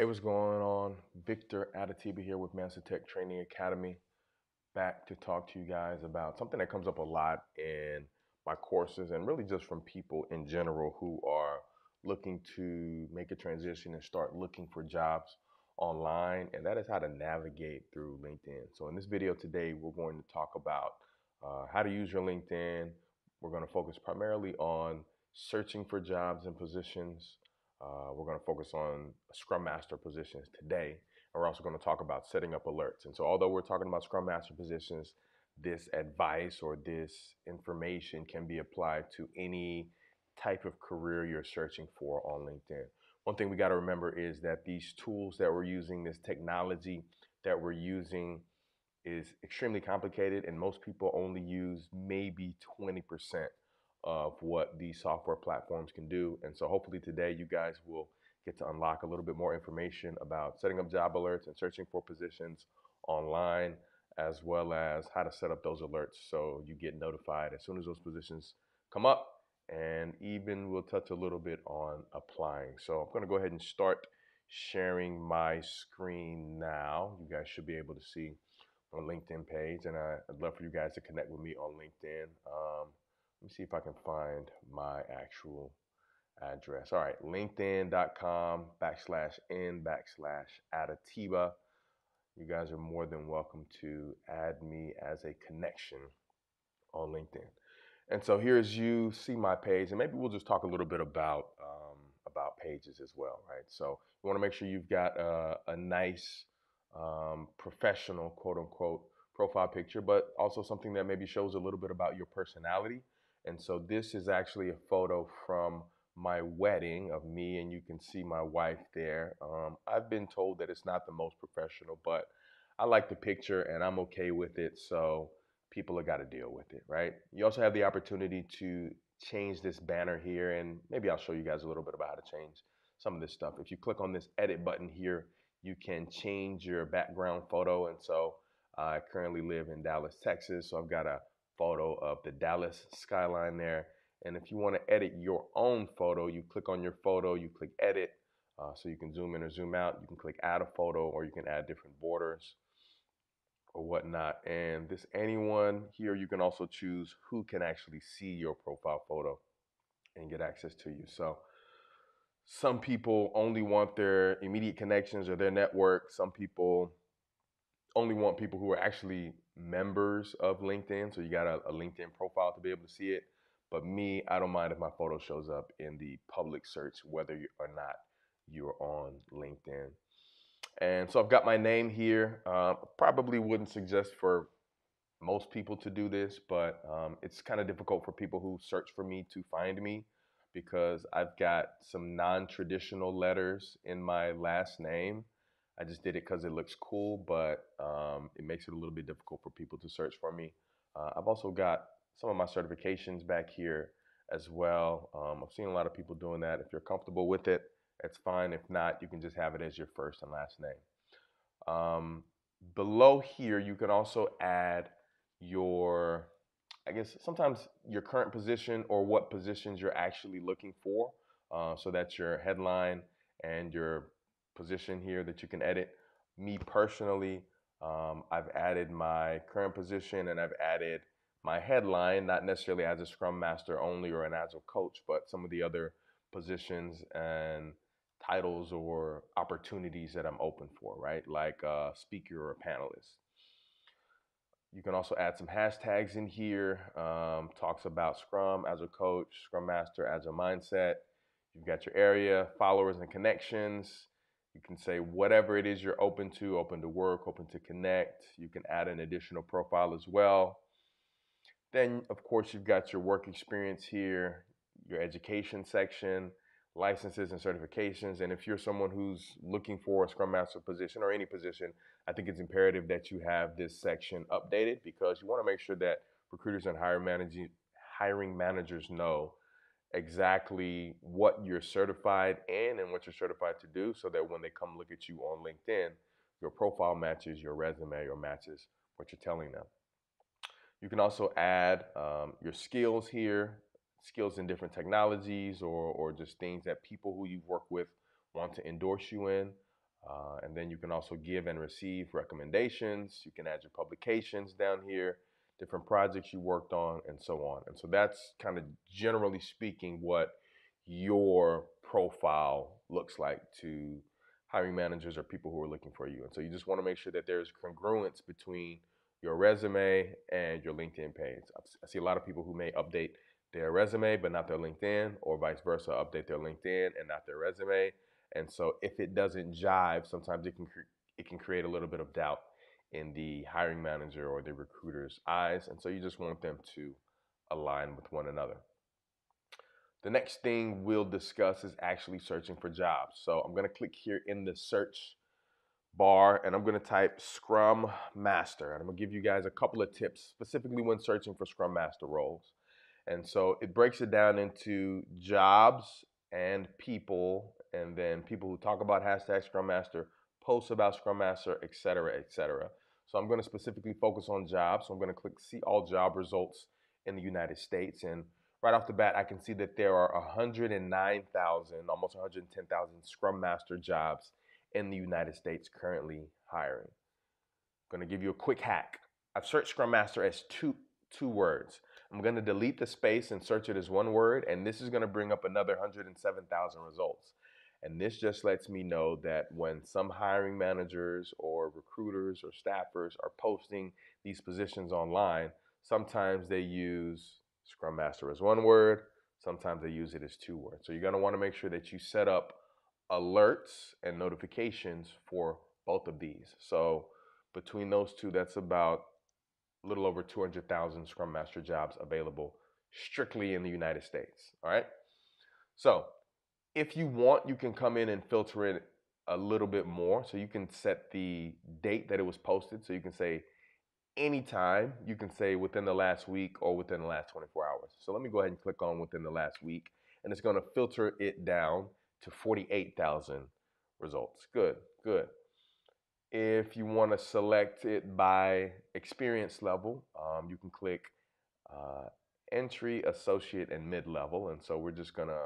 Hey, what's going on? Victor Adetiba here with MansaTek Training Academy. Back to talk to you guys about something that comes up a lot in my courses and really just from people in general who are looking to make a transition and start looking for jobs online, and that is how to navigate through LinkedIn. So, in this video today, we're going to talk about uh, how to use your LinkedIn. We're going to focus primarily on searching for jobs and positions uh, we're going to focus on Scrum Master positions today. And we're also going to talk about setting up alerts. And so, although we're talking about Scrum Master positions, this advice or this information can be applied to any type of career you're searching for on LinkedIn. One thing we got to remember is that these tools that we're using, this technology that we're using, is extremely complicated, and most people only use maybe 20% of what these software platforms can do. And so hopefully today you guys will get to unlock a little bit more information about setting up job alerts and searching for positions online, as well as how to set up those alerts so you get notified as soon as those positions come up. And even we'll touch a little bit on applying. So I'm going to go ahead and start sharing my screen now. You guys should be able to see my LinkedIn page, and I, would love for you guys to connect with me on LinkedIn. Um, let me see if I can find my actual address. All right, linkedin.com backslash n backslash Adetiba. You guys are more than welcome to add me as a connection on LinkedIn. And so here's you see my page, and maybe we'll just talk a little bit about um, about pages as well, right? So you want to make sure you've got a, a nice, um, professional, quote unquote, profile picture, but also something that maybe shows a little bit about your personality and so this is actually a photo from my wedding of me, and you can see my wife there. Um, I've been told that it's not the most professional, but I like the picture and I'm okay with it. So people have got to deal with it, right? You also have the opportunity to change this banner here, and maybe I'll show you guys a little bit about how to change some of this stuff. If you click on this edit button here, you can change your background photo. And so I currently live in Dallas, Texas. So I've got a photo of the Dallas skyline there. And if you want to edit your own photo, you click on your photo, you click edit. Uh, so you can zoom in or zoom out. You can click add a photo or you can add different borders or whatnot. And this anyone here, you can also choose who can actually see your profile photo and get access to you. So some people only want their immediate connections or their network. Some people only want people who are actually members of LinkedIn. So you got a, a, LinkedIn profile to be able to see it. But me, I don't mind if my photo shows up in the public search, whether you, or not you're on LinkedIn. And so I've got my name here. Uh, probably wouldn't suggest for most people to do this, but um, it's kind of difficult for people who search for me to find me because I've got some non traditional letters in my last name. I just did it because it looks cool, but um, makes it a little bit difficult for people to search for me. Uh, I've also got some of my certifications back here as well. Um, I've seen a lot of people doing that. If you're comfortable with it, it's fine. If not, you can just have it as your first and last name. Um, below here, you can also add your, I guess, sometimes your current position or what positions you're actually looking for. Uh, so that's your headline and your position here that you can edit. Me personally, um, I've added my current position and I've added my headline, not necessarily as a Scrum Master only or an Agile coach, but some of the other positions and titles or opportunities that I'm open for, right? Like a speaker or a panelist. You can also add some hashtags in here. Um, talks about Scrum, as a coach, Scrum Master, as a mindset. You've got your area, followers and connections. You can say whatever it is you're open to, open to work, open to connect. You can add an additional profile as well. Then, of course, you've got your work experience here, your education section, licenses and certifications. And if you're someone who's looking for a Scrum Master position or any position, I think it's imperative that you have this section updated because you want to make sure that recruiters and hiring managers know exactly what you're certified in and what you're certified to do so that when they come look at you on LinkedIn, your profile matches your resume or matches what you're telling them. You can also add um, your skills here, skills in different technologies or, or just things that people who you've worked with want to endorse you in. Uh, and then you can also give and receive recommendations. You can add your publications down here, different projects you worked on, and so on. And so that's kind of generally speaking what your profile looks like to hiring managers or people who are looking for you. And so you just want to make sure that there's congruence between your resume and your LinkedIn page. I see a lot of people who may update their resume but not their LinkedIn, or vice versa, update their LinkedIn and not their resume. And so if it doesn't jive, sometimes it can it can create a little bit of doubt in the hiring manager or the recruiter's eyes. And so you just want them to align with one another. The next thing we'll discuss is actually searching for jobs. So I'm going to click here in the search bar and I'm going to type Scrum Master. And I'm going to give you guys a couple of tips specifically when searching for Scrum Master roles. And so it breaks it down into jobs and people, and then people who talk about hashtag Scrum Master, posts about Scrum Master, etc., etc. So I'm going to specifically focus on jobs. So I'm going to click see all job results in the United States. And right off the bat, I can see that there are 109,000, almost 110,000 Scrum Master jobs in the United States currently hiring. I'm going to give you a quick hack. I've searched Scrum Master as two two words. I'm going to delete the space and search it as one word, and this is going to bring up another 107,000 results. And this just lets me know that when some hiring managers or recruiters or staffers are posting these positions online, sometimes they use Scrum Master as one word, sometimes they use it as two words. So you're want to make sure that you set up alerts and notifications for both of these. So between those two, that's about a little over 200,000 Scrum Master jobs available strictly in the United States. All right. So if you want, you can come in and filter it a little bit more. So you can set the date that it was posted. So you can say anytime, you can say within the last week or within the last 24 hours. So let me go ahead and click on within the last week, and it's going to filter it down to 48,000 results. Good, good. If you want to select it by experience level, um, you can click uh, entry, associate, and mid level. And so we're just going to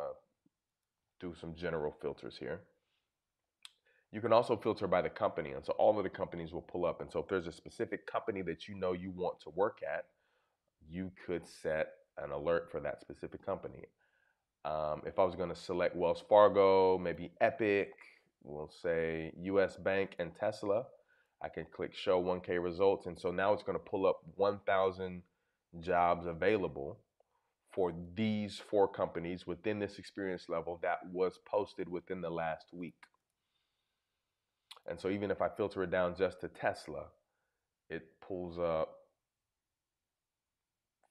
do some general filters here. You can also filter by the company. And so all of the companies will pull up. And so if there's a specific company that you know you want to work at, you could set an alert for that specific company. Um, if I was going to select Wells Fargo, maybe Epic, we'll say US Bank and Tesla. I can click show 1K results. And so now it's going to pull up 1,000 jobs available for these four companies within this experience level that was posted within the last week. And so even if I filter it down just to Tesla, it pulls up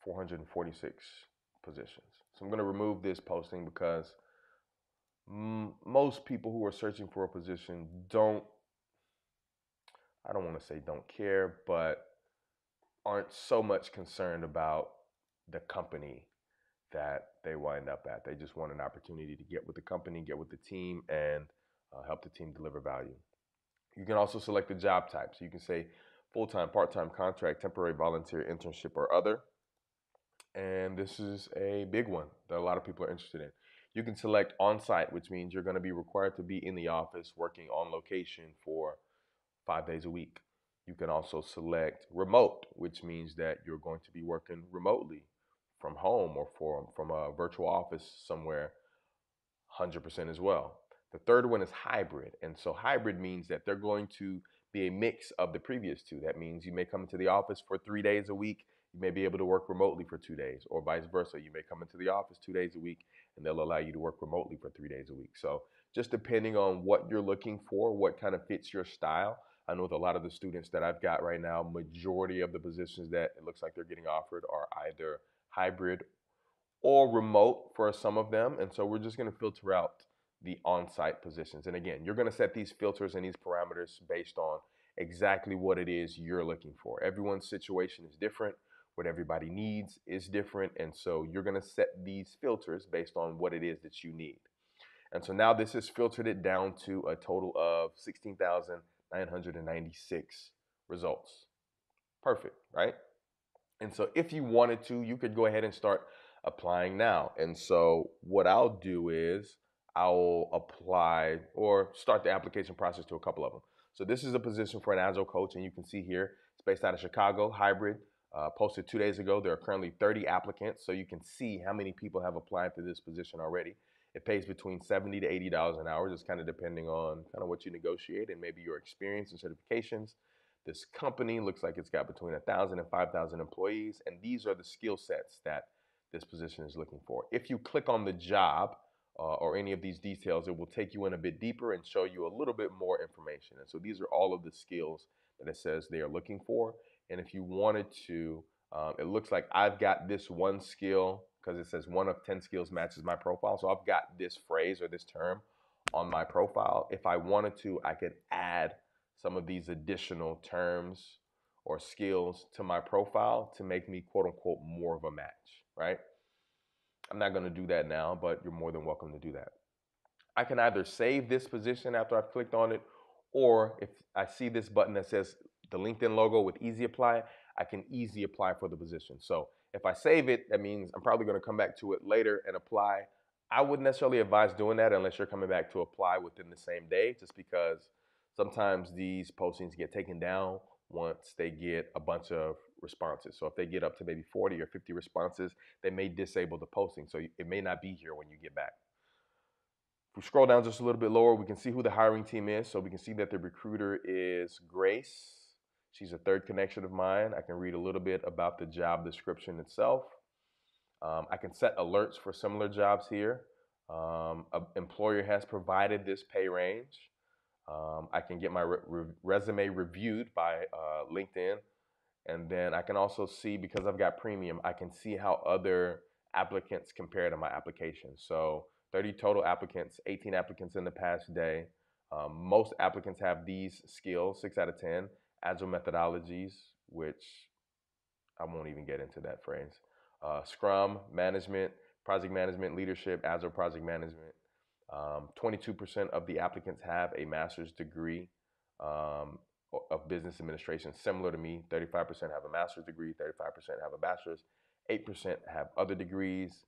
446 positions. So I'm going to remove this posting because most people who are searching for a position don't I don't want to say don't care, but aren't so much concerned about the company that they wind up at. They just want an opportunity to get with the company, get with the team, and uh, help the team deliver value. You can also select the job type. So you can say full time, part time, contract, temporary, volunteer, internship, or other. And this is a big one that a lot of people are interested in. You can select on site, which means you're going to be required to be in the office working on location for five days a week. You can also select remote, which means that you're going to be working remotely from home or from, from a virtual office somewhere 100% as well. The third one is hybrid. And so hybrid means that they're going to be a mix of the previous two. That means you may come into the office for three days a week. You may be able to work remotely for two days, or vice versa. You may come into the office two days a week and they'll allow you to work remotely for three days a week. So just depending on what you're looking for, what kind of fits your style. I know with a lot of the students that I've got right now, majority of the positions that it looks like they're getting offered are either hybrid or remote for some of them. And so we're just going to filter out the on-site positions. And again, you're going to set these filters and these parameters based on exactly what it is you're looking for. Everyone's situation is different what everybody needs is different. And so you're going to set these filters based on what it is that you need. And so now this has filtered it down to a total of 16,996 results. Perfect, right? And so if you wanted to, you could go ahead and start applying now. And so what I'll do is I'll apply or start the application process to a couple of them. So this is a position for an agile coach, and you can see here it's based out of Chicago, hybrid. Uh, posted two days ago. There are currently 30 applicants, so you can see how many people have applied to this position already. It pays between 70 to 80 dollars an hour, just kind of depending on kind of what you negotiate and maybe your experience and certifications. This company looks like it's got between 1,000 and 5,000 employees, and these are the skill sets that this position is looking for. If you click on the job uh, or any of these details, it will take you in a bit deeper and show you a little bit more information. And so these are all of the skills that it says they are looking for. And if you wanted to, um, it looks like I've got this one skill because it says one of 10 skills matches my profile. So I've got this phrase or this term on my profile. If I wanted to, I could add some of these additional terms or skills to my profile to make me quote unquote more of a match, right? I'm not going to do that now, but you're more than welcome to do that. I can either save this position after I've clicked on it, or if I see this button that says the LinkedIn logo with easy apply, I can easy apply for the position. So if I save it, that means I'm probably going to come back to it later and apply. I wouldn't necessarily advise doing that unless you're coming back to apply within the same day, just because sometimes these postings get taken down once they get a bunch of responses. So if they get up to maybe 40 or 50 responses, they may disable the posting. So it may not be here when you get back. If we scroll down just a little bit lower, we can see who the hiring team is. So we can see that the recruiter is Grace. She's a third connection of mine. I can read a little bit about the job description itself. Um, I can set alerts for similar jobs here. Um, employer has provided this pay range. Um, I can get my re- re- resume reviewed by uh, LinkedIn. And then I can also see, because I've got premium, I can see how other applicants compare to my application. So 30 total applicants, 18 applicants in the past day. Um, most applicants have these skills, six out of 10. Agile methodologies, which I won't even get into that phrase. Uh, Scrum, management, project management, leadership, Agile project management, um, 22% of the applicants have a master's degree um, of business administration, similar to me. 35% have a master's degree, 35% have a bachelor's, 8% have other degrees.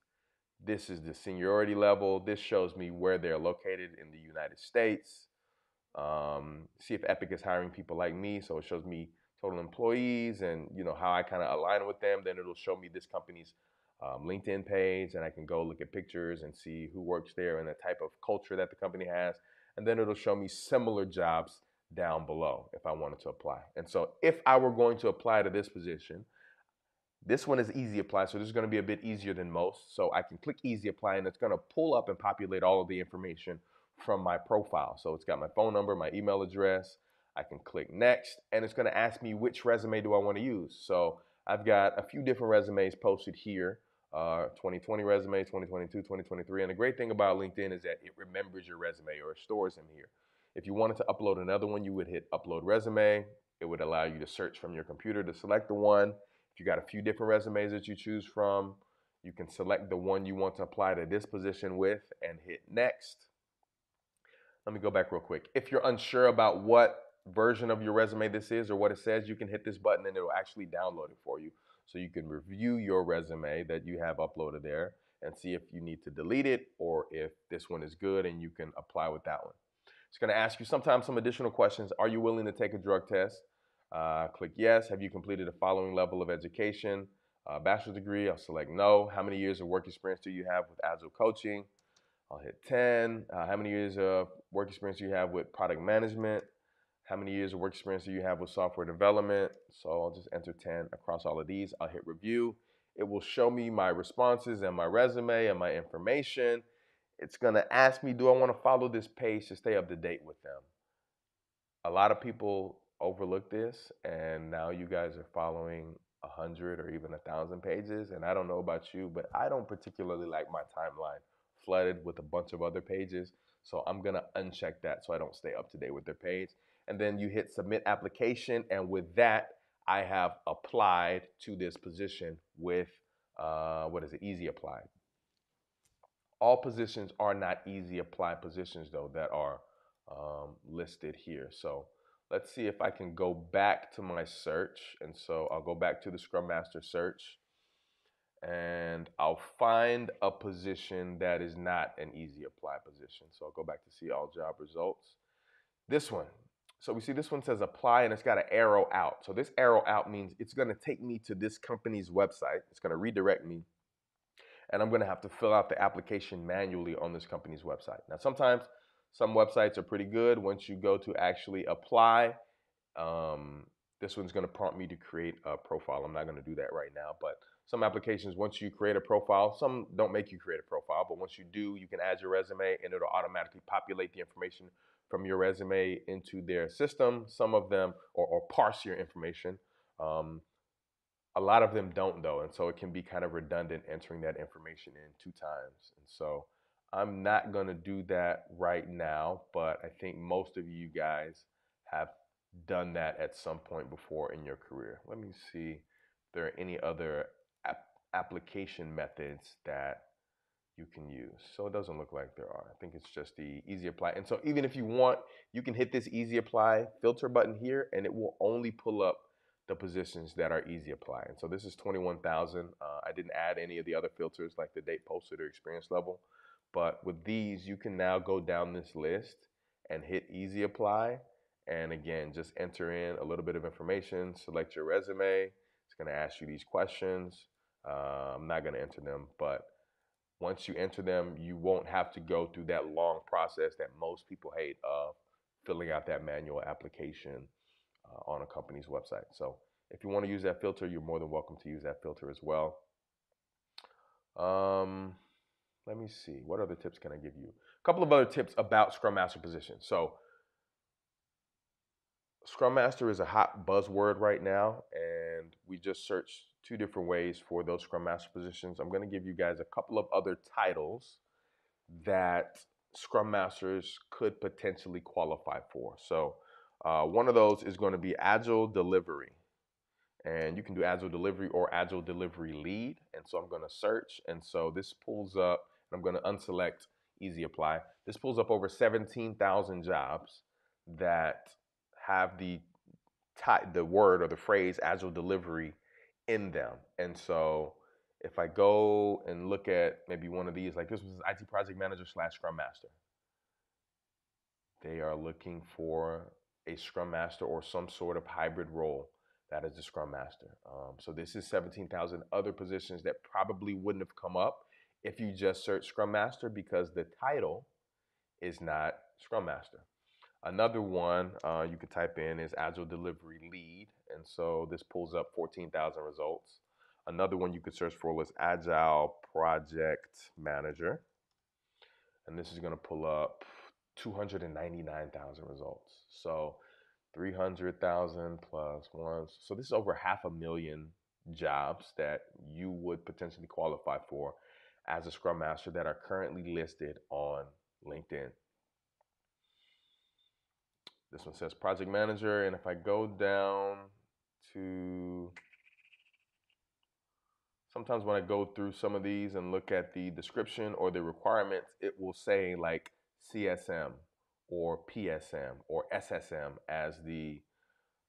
This is the seniority level. This shows me where they're located in the United States. Um, see if Epic is hiring people like me. So it shows me total employees and you know how I kind of align with them. Then it'll show me this company's um, LinkedIn page and I can go look at pictures and see who works there and the type of culture that the company has. And then it'll show me similar jobs down below if I wanted to apply. And so if I were going to apply to this position, this one is easy apply, so this is going to be a bit easier than most. So I can click easy apply and it's going to pull up and populate all of the information from my profile. So it's got my phone number, my email address. I can click next and it's going to ask me which resume do I want to use. So I've got a few different resumes posted here uh, 2020 resume, 2022, 2023. And the great thing about LinkedIn is that it remembers your resume or stores them here. If you wanted to upload another one, you would hit upload resume. It would allow you to search from your computer to select the one. If you got a few different resumes that you choose from, you can select the one you want to apply to this position with and hit next. Let me go back real quick. If you're unsure about what version of your resume this is or what it says, you can hit this button and it'll actually download it for you. So you can review your resume that you have uploaded there and see if you need to delete it or if this one is good and you can apply with that one. It's going to ask you sometimes some additional questions. Are you willing to take a drug test? Uh, click yes. Have you completed the following level of education? Uh, bachelor's degree, I'll select no. How many years of work experience do you have with Agile coaching? I'll hit 10. Uh, how many years of work experience do you have with product management? How many years of work experience do you have with software development? So I'll just enter 10 across all of these. I'll hit review. It will show me my responses and my resume and my information. It's gonna ask me, do I wanna follow this page to stay up to date with them? A lot of people overlook this and now you guys are following a hundred or even a thousand pages. And I don't know about you, but I don't particularly like my timeline flooded with a bunch of other pages. So I'm gonna uncheck that so I don't stay up to date with their page and then you hit submit application. And with that, I have applied to this position with, uh, what is it, easy apply. All positions are not easy apply positions though that are um, listed here. So let's see if I can go back to my search. And so I'll go back to the Scrum Master search and I'll find a position that is not an easy apply position. So I'll go back to see all job results. This one. So we see this one says apply and it's got an arrow out. So this arrow out means it's going to take me to this company's website. It's going to redirect me and I'm going to have to fill out the application manually on this company's website. Now, sometimes some websites are pretty good. Once you go to actually apply, um, this one's going to prompt me to create a profile. I'm not going to do that right now, but some applications, once you create a profile, some don't make you create a profile, but once you do, you can add your resume and it'll automatically populate the information from your resume into their system. Some of them, or, or parse your information. Um, a lot of them don't though, and so it can be kind of redundant entering that information in two times. And so I'm not going to do that right now, but I think most of you guys have done that at some point before in your career. Let me see if there are any other ap- application methods that you can use. So it doesn't look like there are. I think it's just the easy apply. And so even if you want, you can hit this easy apply filter button here and it will only pull up the positions that are easy apply. And so this is 21,000. Uh, I didn't add any of the other filters like the date posted or experience level. But with these, you can now go down this list and hit easy apply. And again, just enter in a little bit of information, select your resume. It's going to ask you these questions. Uh, I'm not going to enter them, but once you enter them, you won't have to go through that long process that most people hate of filling out that manual application uh, on a company's website. So if you want to use that filter, you're more than welcome to use that filter as well. Um, let me see. What other tips can I give you? A couple of other tips about Scrum Master position. So Scrum Master is a hot buzzword right now, and we just searched two different ways for those Scrum Master positions. I'm going to give you guys a couple of other titles that Scrum Masters could potentially qualify for. So uh, one of those is going to be Agile Delivery. And you can do Agile Delivery or Agile Delivery Lead. And so I'm going to search. And so this pulls up, and I'm going to unselect Easy Apply. This pulls up over 17,000 jobs that have the the word or the phrase Agile Delivery in them. And so if I go and look at maybe one of these, like this was IT Project Manager slash Scrum Master. They are looking for a Scrum Master or some sort of hybrid role that is the Scrum Master. Um, so this is 17,000 other positions that probably wouldn't have come up if you just search Scrum Master because the title is not Scrum Master. Another one uh, you could type in is Agile Delivery Lead, and so this pulls up 14,000 results. Another one you could search for was Agile Project Manager, and this is going to pull up 299,000 results. So 300,000 plus one. So this is over half a million jobs that you would potentially qualify for as a Scrum Master that are currently listed on LinkedIn. This one says Project Manager, and if I go down to sometimes when I go through some of these and look at the description or the requirements, it will say like CSM or PSM or SSM as the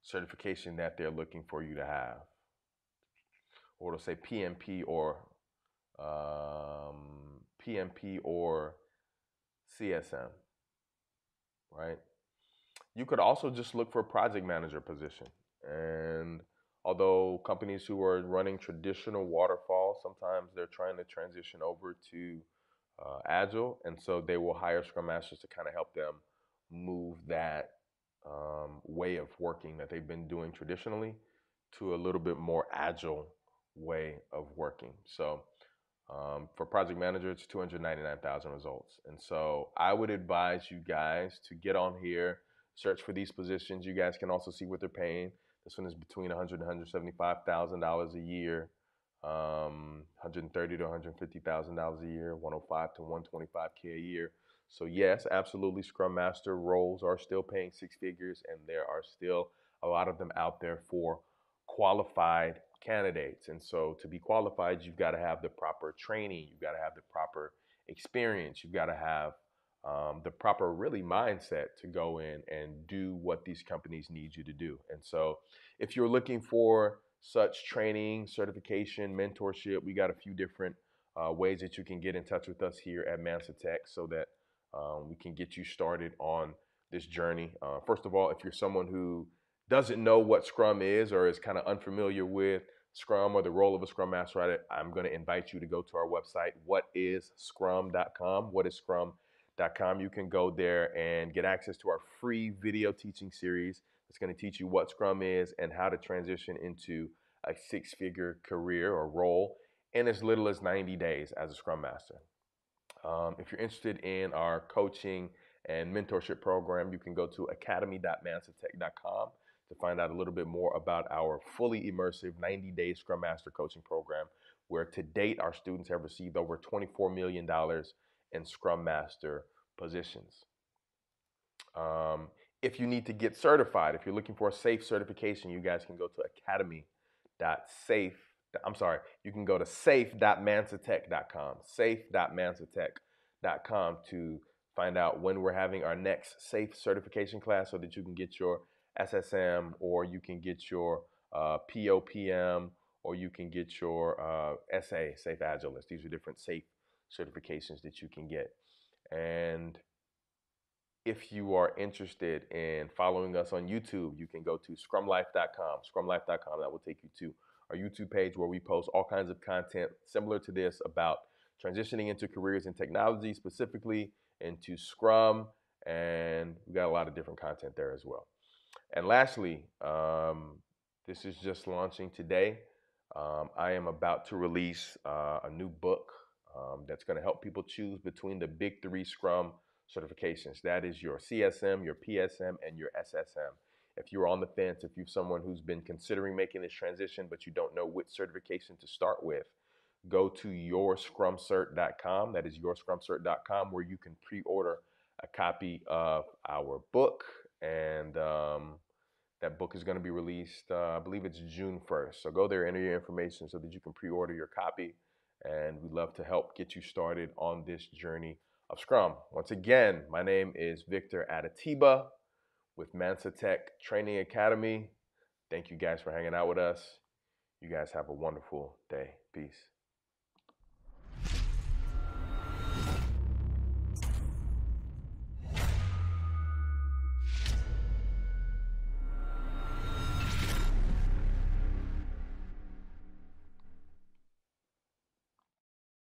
certification that they're looking for you to have. Or it'll say PMP or um, PMP or CSM, right? You could also just look for a project manager position. And although companies who are running traditional waterfall, sometimes they're trying to transition over to uh, agile, and so they will hire scrum masters to kind of help them move that um, way of working that they've been doing traditionally to a little bit more agile way of working. So um, for project manager, it's 299,000 results. And so I would advise you guys to get on here, search for these positions. You guys can also see what they're paying. This one is between 100 and 175,000 dollars a year um, 130 to 150 thousand dollars a year, 105 to 125k a year. So yes, absolutely, Scrum Master roles are still paying six figures, and there are still a lot of them out there for qualified candidates. And so to be qualified, you've got to have the proper training, you've got to have the proper experience, you've got to have um, the proper really mindset to go in and do what these companies need you to do. And so if you're looking for such training, certification, mentorship, we got a few different uh, ways that you can get in touch with us here at MansaTek so that um, we can get you started on this journey. Uh, first of all, if you're someone who doesn't know what Scrum is or is kind of unfamiliar with Scrum or the role of a Scrum Master, I'm going to invite you to go to our website, whatisScrum.com. What is Scrum.com? You can go there and get access to our free video teaching series. It's going to teach you what Scrum is and how to transition into a six figure career or role in as little as 90 days as a Scrum Master. Um, if you're interested in our coaching and mentorship program, you can go to academy.mansatech.com to find out a little bit more about our fully immersive 90 day Scrum Master coaching program, where to date our students have received over $24 million in Scrum Master positions. Um, if you need to get certified, if you're looking for a SAFe certification, you guys can go to academy.safe. I'm sorry, you can go to safe.mansatech.com, safe.mansatech.com to find out when we're having our next SAFe certification class so that you can get your SSM or you can get your uh, POPM or you can get your uh, SA, Safe Agilist. These are different SAFe certifications that you can get. And if you are interested in following us on YouTube, you can go to scrumlife.com, scrumlife.com. That will take you to our YouTube page where we post all kinds of content similar to this about transitioning into careers in technology, specifically into Scrum, and we got a lot of different content there as well. And lastly, um, this is just launching today. Um, I am about to release uh, a new book um, that's going to help people choose between the big three Scrum certifications. That is your CSM, your PSM, and your SSM. If you're on the fence, if you're someone who's been considering making this transition, but you don't know which certification to start with, go to yourscrumcert.com. That is yourscrumcert.com, where you can pre order a copy of our book. And um, that book is going to be released, uh, I believe it's June 1st. So go there, enter your information so that you can pre order your copy. And we'd love to help get you started on this journey of Scrum. Once again, my name is Victor Adetiba with MansaTek Training Academy. Thank you guys for hanging out with us. You guys have a wonderful day. Peace.